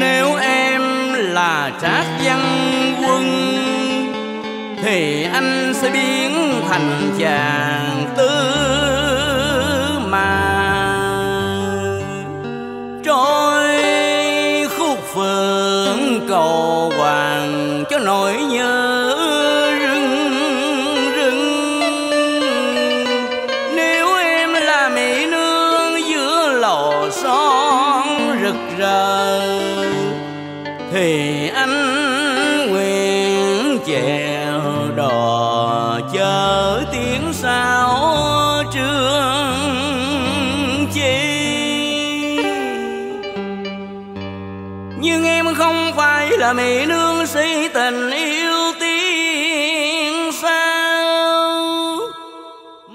Nếu em là trác văn quân, Thì anh sẽ biến thành chàng tư mà Trôi khúc phượng cầu hoàng cho nỗi rực thì anh nguyện chèo đò chờ tiếng sao trương chi. Nhưng em không phải là mỹ nương si tình yêu.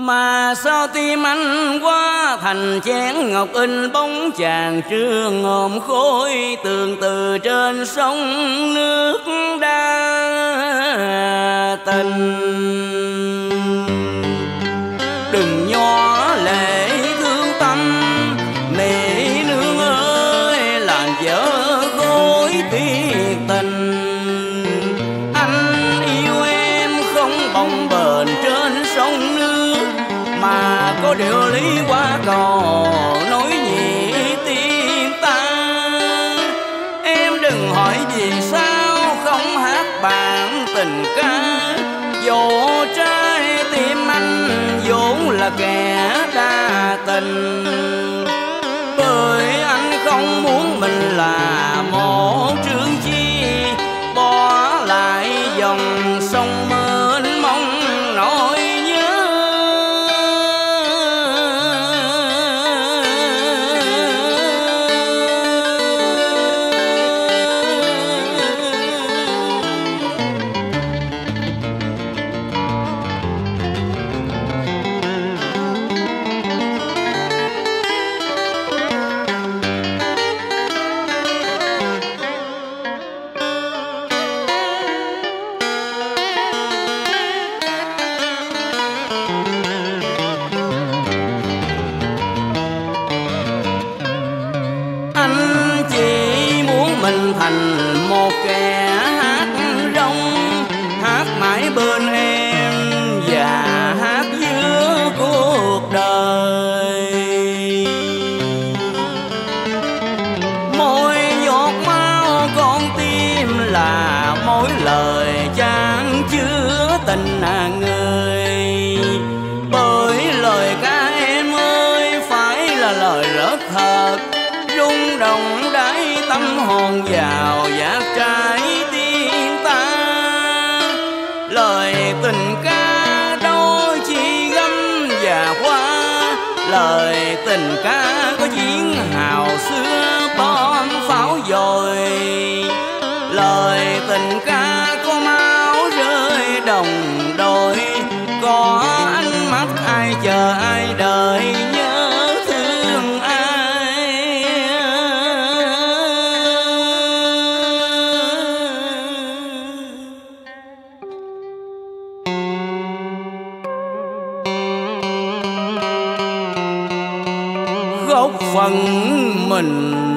Mà sao tim anh quá thành chén ngọc in, bóng chàng trương ngòm khối tường từ trên sông nước đa tình. Đừng nho không bền trên sông nước mà có điều lý qua cò nối nhị tim ta. Em đừng hỏi vì sao không hát bản tình ca. Dù trái tim anh vốn là kẻ đa tình, bởi anh không muốn mình là một lời chán chứa tình à người bởi lời ca em ơi, phải là lời rất thật. Rung động đáy tâm hồn vào giác trái tim ta. Lời tình ca đôi chỉ gấm và hoa. Lời tình ca có diễn hào xưa, bom pháo dồi. Mình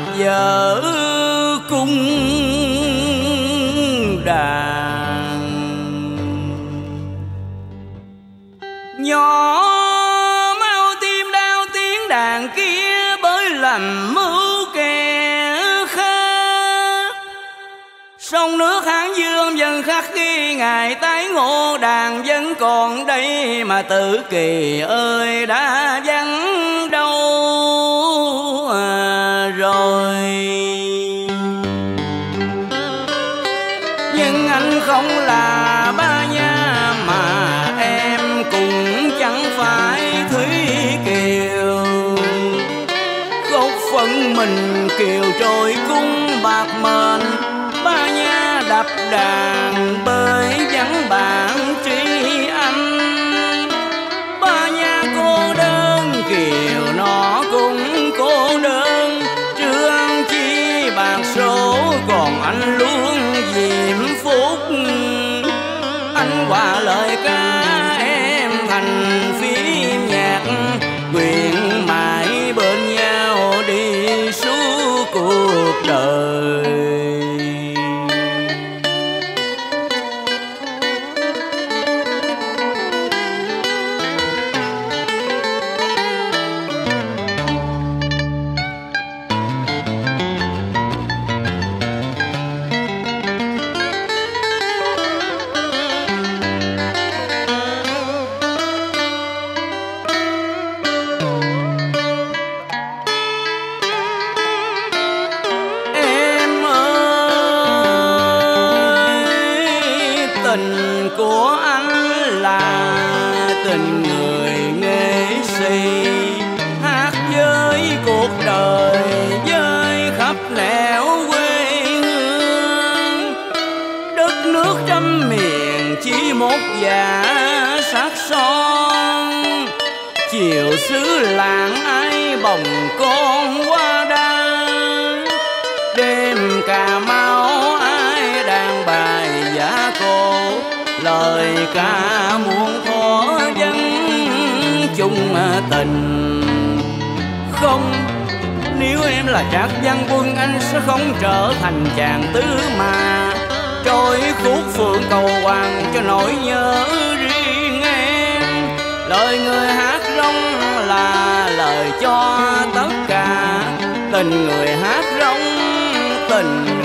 làm vợ cung đàn nhỏ mau tim đau tiếng đàn kia bởi làm mưu kẻ khác. Sông nước hán dương dần khắc ghi ngày tái ngộ đàn vẫn còn đây mà tự kỳ ơi đã vắng. Nha đập đàn bơi vắng bạn tri anh ba nhà cô đơn, kiều nó cũng cô đơn. Trương chi bạc số còn anh luôn diễm phúc. Anh qua lời ca em thành phim nhạc, nguyện mãi bên nhau đi suốt cuộc đời. Một giả sắc son. Chiều xứ làng ai bồng con qua đa đêm cà mau ai đang bài giả cô. Lời ca muôn khó dân chung tình. Không, nếu em là trác văn quân anh sẽ không trở thành chàng tứ mà trôi khúc phượng cầu hoàng cho nỗi nhớ riêng em. Lời người hát rong là lời cho tất cả. Tình người hát rong tình